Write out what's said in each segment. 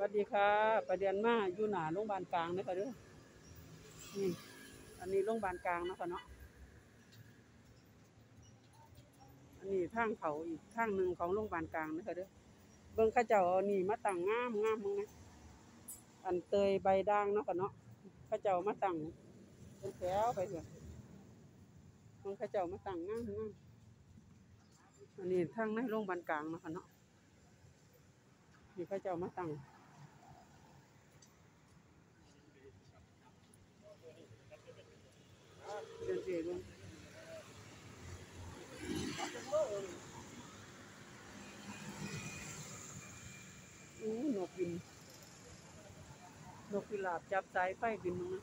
สวัสดีค่ะประเดียนมาอยู่หนาโรงพยาบาลกลางเด้อค่ะเด้อนี่อันนี้โรงพยาบาลกลางเนาะค่ะเนาะอันนี้ทางเขาอีกทางหนึ่งของโรงพยาบาลกลางเด้อค่ะเด้อเบิ่งเขาเจ้าเอานี่มาตั้งงามงามมึงนะอันเตยใบด่างเนาะค่ะเนาะเขาเจ้ามาตั้งเป็นแถวไปเถอะเบิ่งเขาเจ้ามาตั้งงามงามอันนี้ทางในโรงพยาบาลกลางเนาะค่ะเนาะนี่เขาเจ้ามาตั้ง เดินเสียลงอู้นกบิน นกพิราบจับสายไฟบินมานะ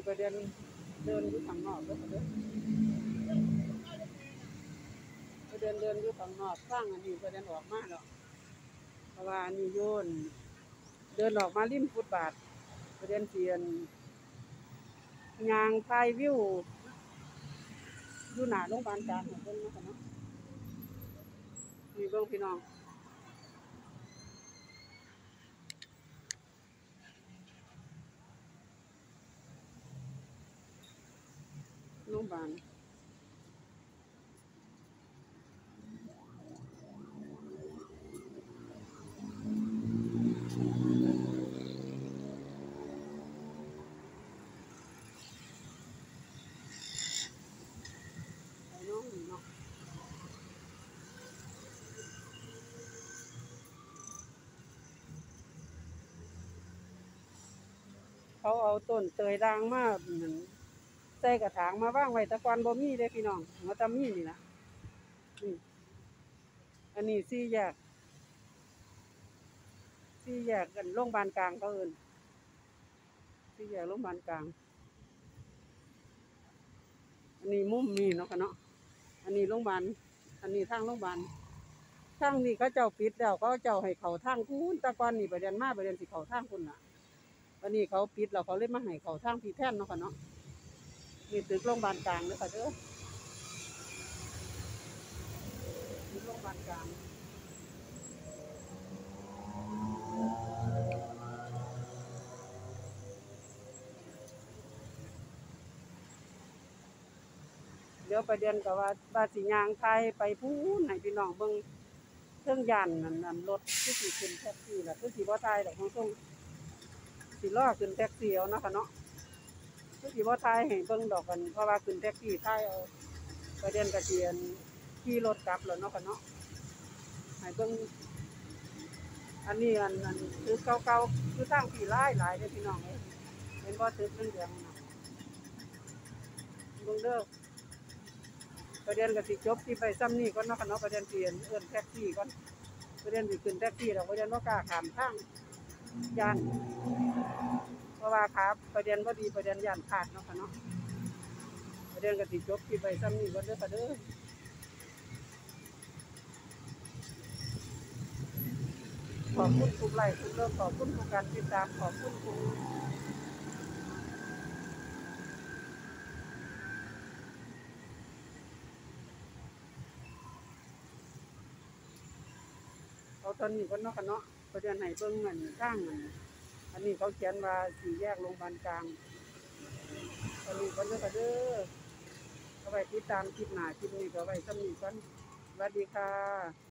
นี่ประเด็นเดินอยู่ข้างนอกแล้วเด้อประเด็นเดินอยู่ข้างนอกสร้างอันนี้ประเด็นออกมาแล้วเพราะว่าอันนี้โยน เดินออกมาริมฟุตบาทประเด็นเสียนยางพายวิวอยู่หน้าโรงพยาบาลกลางของเพิ่นเนาะค่ะเนาะนี่เบิ่งพี่น้อง โรงพยาบาลเขาเอาต้นเตยด่างมาเหมือน ใส่กระถางมาว่างไว้ตะกอนบ่มีเด้พี่น้องมาตามีนี่ล่ะนี่อันนี้สี่แยกสี่แยกกันโรงพยาบาลกลางเขาเอินสี่แยกโรงพยาบาลกลาง อันนี้มุมนี่เนาะค่ะเนาะอันนี้โรงพยาบาลอันนี้ทางโรงพยาบาลทางนี้เขาเจ้าปิดแล้วเขาเจ้าให้เขาทางคูนตะกอนนี่ประเด็นมาประเด็นสิเขาทางคุณน่ะวันนี้เขาปิดแล้วเขาเลยมาให้เขาทางพี่แท่นเนาะค่ะเนาะ มีตึกโรงพยาบาลกลางเลยค่ะเด้อตึกโรงพยาบาลกลางเดี๋ยวประเด็นกับว่าบาสิยางไทยไปพูนให้พี่น้องเบิ่งเครื่องยันนั่นนั่นรถที่สิขึ้นแท็กซี่ล่ะคือสิบ่ทายดอกของส่งสิล้อขึ้นแท็กซี่เอานะคะเนาะ สิบ่ทายให้เบิ่งดอกกันเพราะว่าขึ้นแท็กซี่ทายเอาประเด็นกระเทียนขี่รถกลับแล้วเนาะค่ะเนาะให้เบิ่งอันนี้อันอันคือเก่าๆคือทางที่หลายหลายเด้อพี่น้องเอ้ยเห็นบ่ตึกเหลืองๆน่ะเบิ่งเด้อประเด็นก็สิจบที่ไปซ้ำนี่ก่อนเนาะค่ะเนาะประเด็นเปลี่ยนเอิ้นแท็กซี่ก่อนประเด็นสิขึ้นแท็กซี่แล้วประเด็นบ่ากล้าขามทางยาน ว่าครับประเด็นก็ดีประเด็นย่านขาดเนาะค่ะเนาะประเด็นกติจบที่ไปซ้ำนี่ก็เด้อค่ะเด้อขอบคุณทุกไลค์ทุกเริ่มขอบคุณทุกการติดตามขอบคุณทุกเอาตอนนี้ก็เนาะค่ะเนาะประเด็นไหนเบิ่งเงินสร้างเงิน อันนี้เขาเขียนว่าสี่แยกโรงพยาบาลกลางอันนี้ก็เด้อะเด้อเอาไว้ติดตามคลิปหน้าคลิปนี้ก็ไว้สำนีก่อนสวัสดีค่ะ